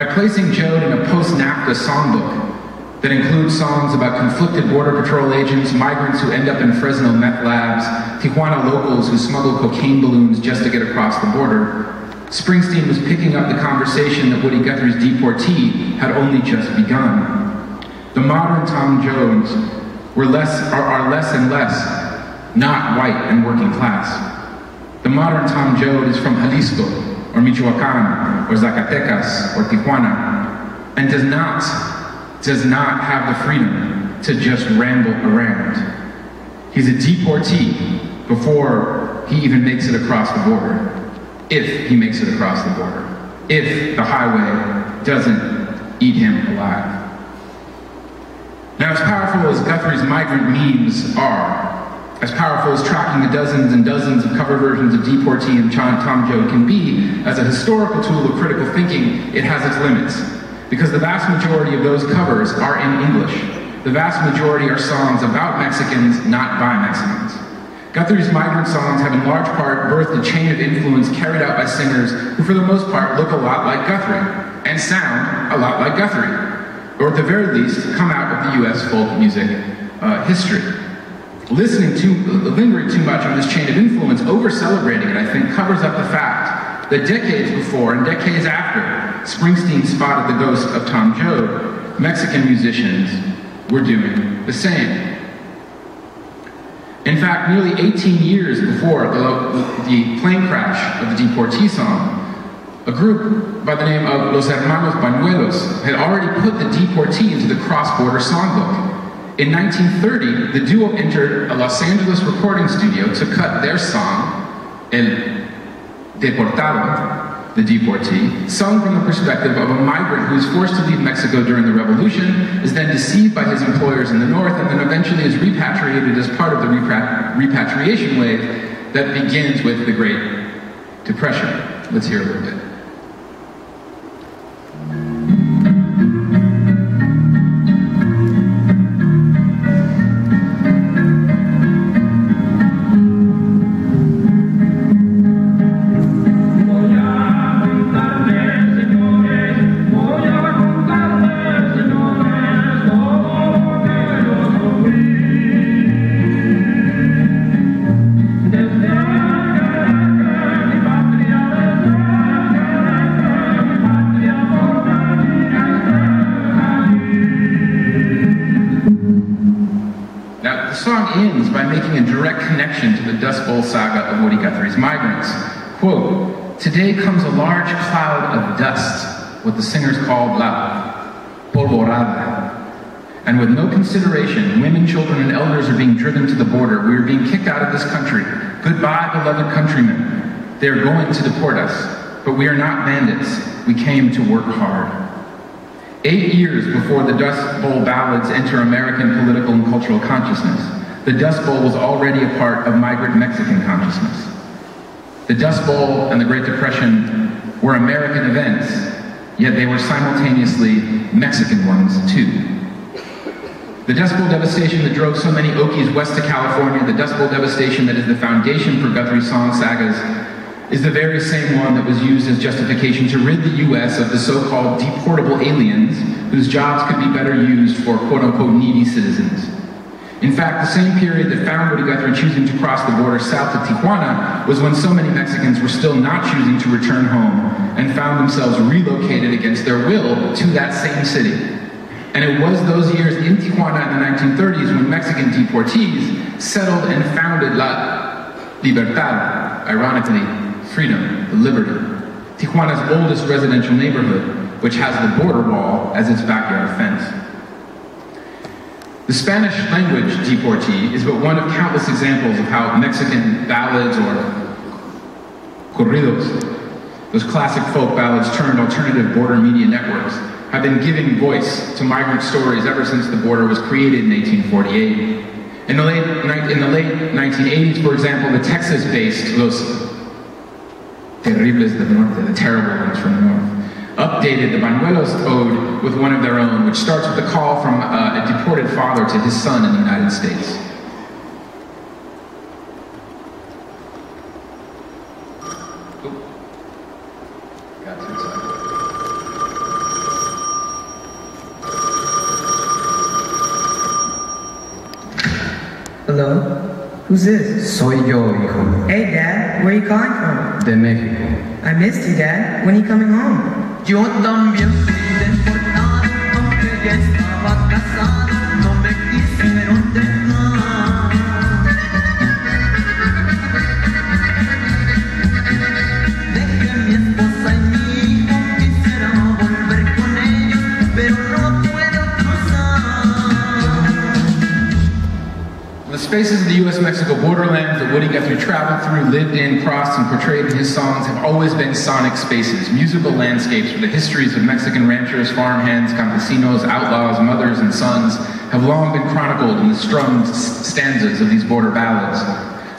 By placing Joad in a post-NAFTA songbook that includes songs about conflicted border patrol agents, migrants who end up in Fresno meth labs, Tijuana locals who smuggle cocaine balloons just to get across the border, Springsteen was picking up the conversation that Woody Guthrie's Deportee had only just begun. The modern Tom Joads were less, are, are less and less not white and working class. The modern Tom Joad is from Jalisco, or Michoacan, or Zacatecas, or Tijuana, and does not, does not have the freedom to just ramble around. He's a deportee before he even makes it across the border, if he makes it across the border, if the highway doesn't eat him alive. Now, as powerful as Guthrie's migrant memes are, as powerful as tracking the dozens and dozens of cover versions of Deportee and Chan Tom Joad can be, as a historical tool of critical thinking, it has its limits. Because the vast majority of those covers are in English. The vast majority are songs about Mexicans, not by Mexicans. Guthrie's migrant songs have in large part birthed a chain of influence carried out by singers who for the most part look a lot like Guthrie, and sound a lot like Guthrie or at the very least, come out of the US folk music uh, history. Listening to, uh, lingering too much on this chain of influence, over celebrating it, I think, covers up the fact that decades before and decades after Springsteen spotted the ghost of Tom Joad, Mexican musicians were doing the same. In fact, nearly 18 years before the, the plane crash of the Deportee song, a group by the name of Los Hermanos Bañuelos had already put the deportee into the cross-border songbook. In 1930, the duo entered a Los Angeles recording studio to cut their song, El Deportado, the deportee, sung from the perspective of a migrant who is forced to leave Mexico during the revolution, is then deceived by his employers in the north, and then eventually is repatriated as part of the repatriation wave that begins with the Great Depression. Let's hear a little bit. Saga of Woody Guthrie's migrants. Quote, Today comes a large cloud of dust, what the singers called la polvorada. And with no consideration, women, children, and elders are being driven to the border. We are being kicked out of this country. Goodbye, beloved countrymen. They are going to deport us. But we are not bandits. We came to work hard. Eight years before the Dust Bowl ballads enter American political and cultural consciousness, the Dust Bowl was already a part of migrant Mexican consciousness. The Dust Bowl and the Great Depression were American events, yet they were simultaneously Mexican ones too. The Dust Bowl devastation that drove so many Okies west to California, the Dust Bowl devastation that is the foundation for Guthrie's song sagas, is the very same one that was used as justification to rid the U.S. of the so-called deportable aliens whose jobs could be better used for quote-unquote needy citizens. In fact, the same period that found Woody Guthrie choosing to cross the border south of Tijuana was when so many Mexicans were still not choosing to return home and found themselves relocated against their will to that same city. And it was those years in Tijuana in the 1930s when Mexican deportees settled and founded La Libertad, ironically, freedom, the liberty, Tijuana's oldest residential neighborhood, which has the border wall as its backyard fence. The Spanish language deportee is but one of countless examples of how Mexican ballads or corridos, those classic folk ballads turned alternative border media networks, have been giving voice to migrant stories ever since the border was created in 1848. In the late, in the late 1980s, for example, the Texas-based Los Terribles del Norte, the terrible ones from the north, updated the Bañuelos Ode with one of their own, which starts with a call from uh, a deported father to his son in the United States. Hello? Who's this? Soy yo, hijo. Hey, Dad. Where are you calling from? De Mexico. I missed you, Dad. When are you coming home? Yo también fui deportado, aunque ya estaba casado, the borderlands that Woody Guthrie traveled through, lived in, crossed, and portrayed in his songs have always been sonic spaces, musical landscapes where the histories of Mexican ranchers, farmhands, campesinos, outlaws, mothers, and sons have long been chronicled in the strummed stanzas of these border ballads.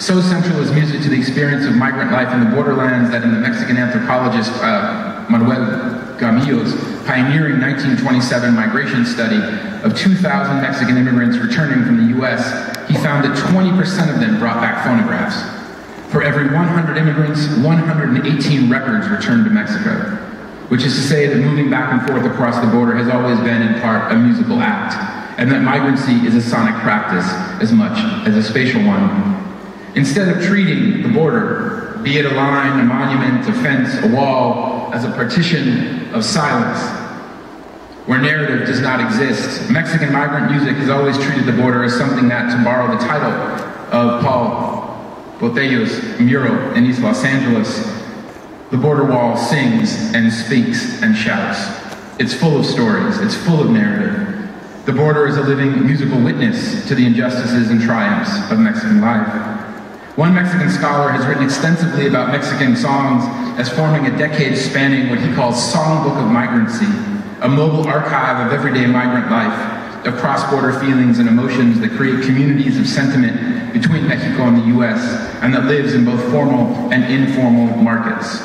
So central is music to the experience of migrant life in the borderlands that in the Mexican anthropologist uh, Manuel Gamio's pioneering 1927 migration study of 2,000 Mexican immigrants returning from the U.S., he found that 20% of them brought back phonographs. For every 100 immigrants, 118 records returned to Mexico, which is to say that moving back and forth across the border has always been in part a musical act, and that migrancy is a sonic practice as much as a spatial one. Instead of treating the border, be it a line, a monument, a fence, a wall, as a partition of silence, where narrative does not exist, Mexican migrant music has always treated the border as something that, to borrow the title of Paul Botello's mural in East Los Angeles, the border wall sings and speaks and shouts. It's full of stories, it's full of narrative. The border is a living musical witness to the injustices and triumphs of Mexican life. One Mexican scholar has written extensively about Mexican songs as forming a decade spanning what he calls Songbook of Migrancy, a mobile archive of everyday migrant life, of cross-border feelings and emotions that create communities of sentiment between Mexico and the U.S., and that lives in both formal and informal markets.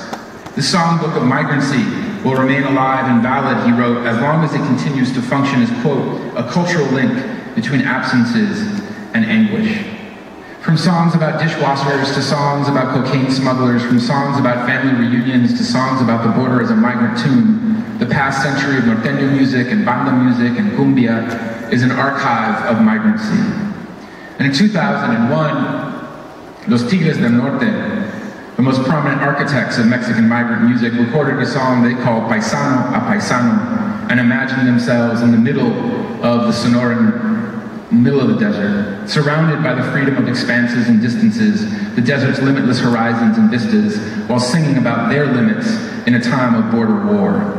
The Songbook of Migrancy will remain alive and valid, he wrote, as long as it continues to function as, quote, a cultural link between absences and anguish. From songs about dishwashers to songs about cocaine smugglers, from songs about family reunions to songs about the border as a migrant tune, the past century of norteño music and banda music and cumbia is an archive of migrancy. And in 2001, Los Tigres del Norte, the most prominent architects of Mexican migrant music, recorded a song they called Paisano a Paisano and imagined themselves in the middle of the Sonoran middle of the desert, surrounded by the freedom of expanses and distances, the desert's limitless horizons and vistas, while singing about their limits in a time of border war.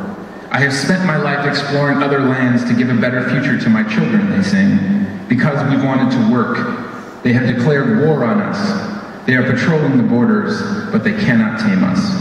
I have spent my life exploring other lands to give a better future to my children, they sing. Because we've wanted to work, they have declared war on us. They are patrolling the borders, but they cannot tame us.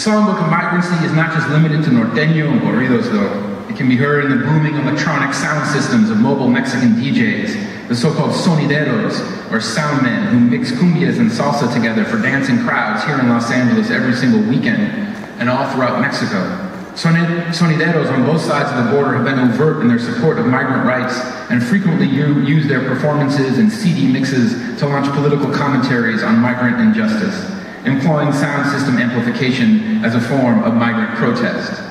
Songbook of migrancy is not just limited to norteño and corridos, though. It can be heard in the booming electronic sound systems of mobile Mexican DJs, the so-called sonideros, or soundmen who mix cumbias and salsa together for dancing crowds here in Los Angeles every single weekend and all throughout Mexico. Sonideros on both sides of the border have been overt in their support of migrant rights and frequently use their performances and CD mixes to launch political commentaries on migrant injustice employing sound system amplification as a form of migrant protest.